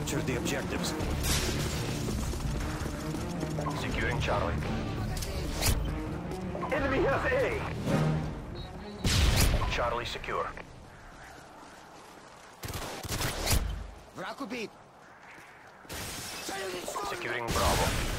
captured the objectives. Securing Charlie. Enemy has A! Charlie secure. Securing Bravo.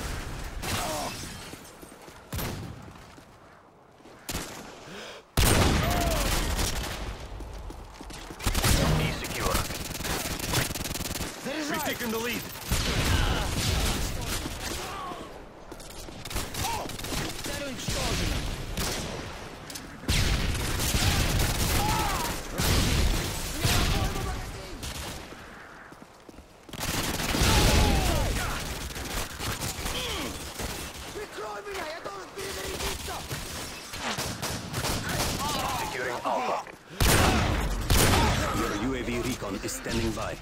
is standing by.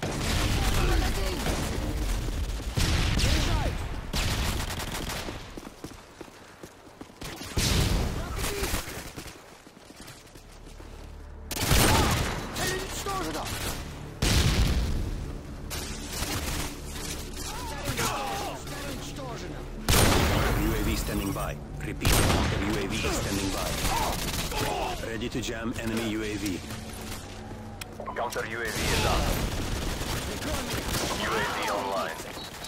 UAV standing by. Repeat, UAV standing by. Ready to jam enemy UAV. Counter UAV is up. UAV online.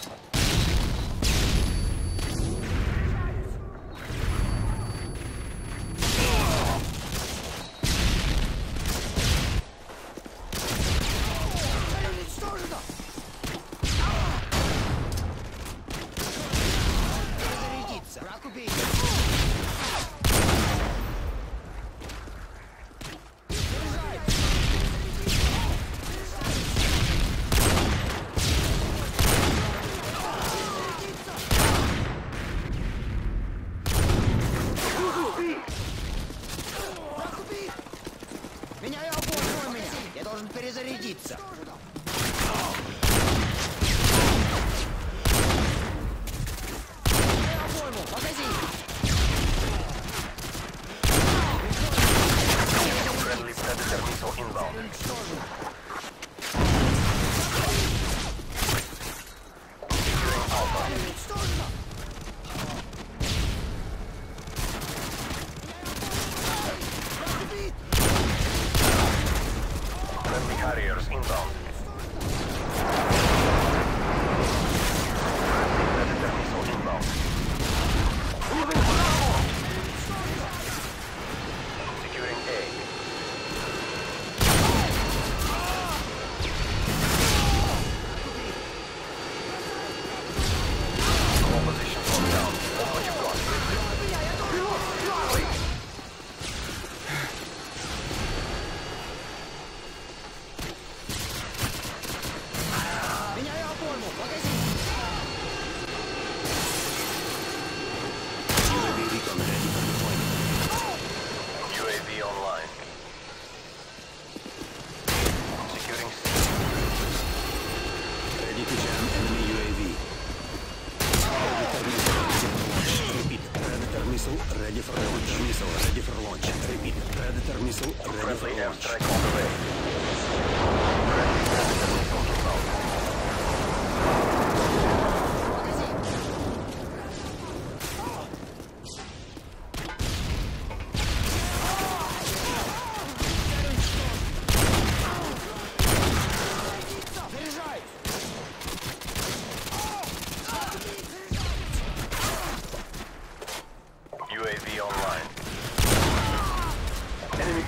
Missile ready for launch. Repeat. Predator missile ready for launch. Predator missile ready for launch. Repeat. Predator missile ready for launch.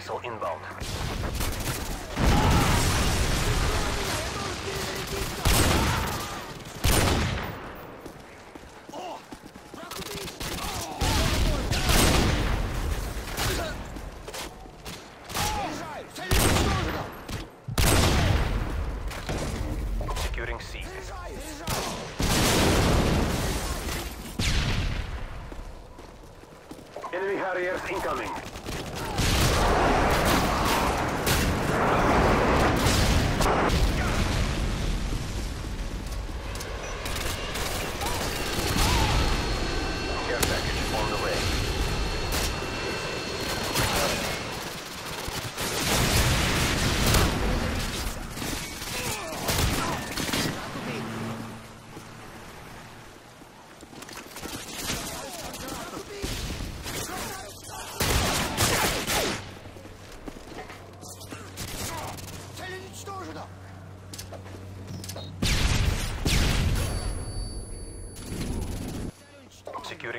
missile inbound. Securing C. Enemy Harriers incoming.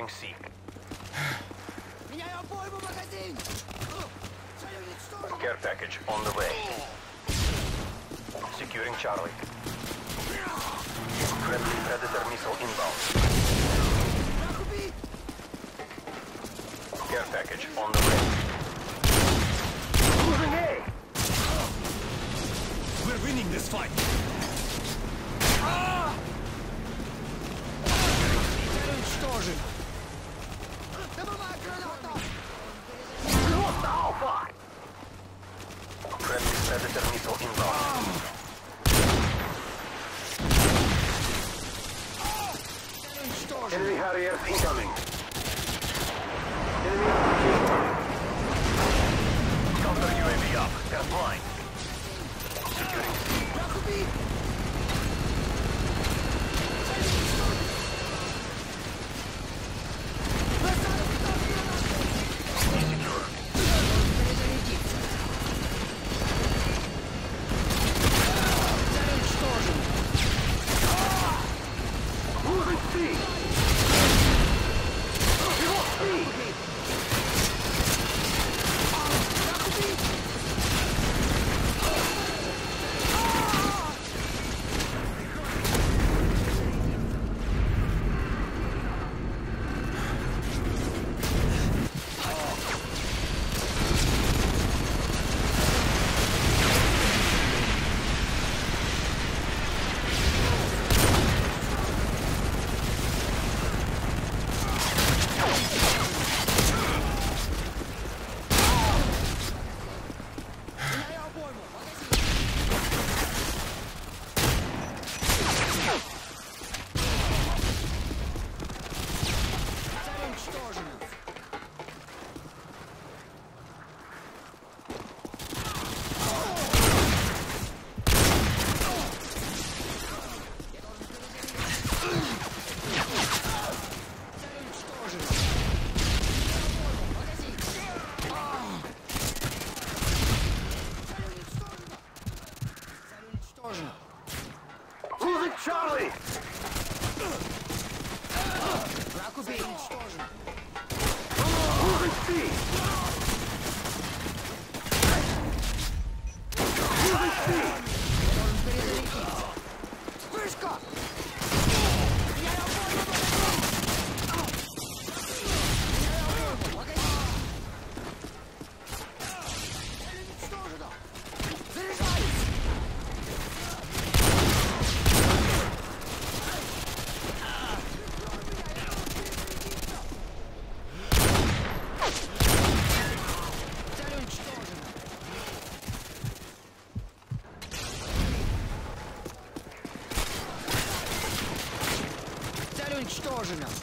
entering C. Care package on the way. Securing Charlie. Friendly Predator missile inbound. Care package on the way. Moving A! We're winning this fight! Losing Charlie! Враг убей уничтожен. Losing C! Losing C! now.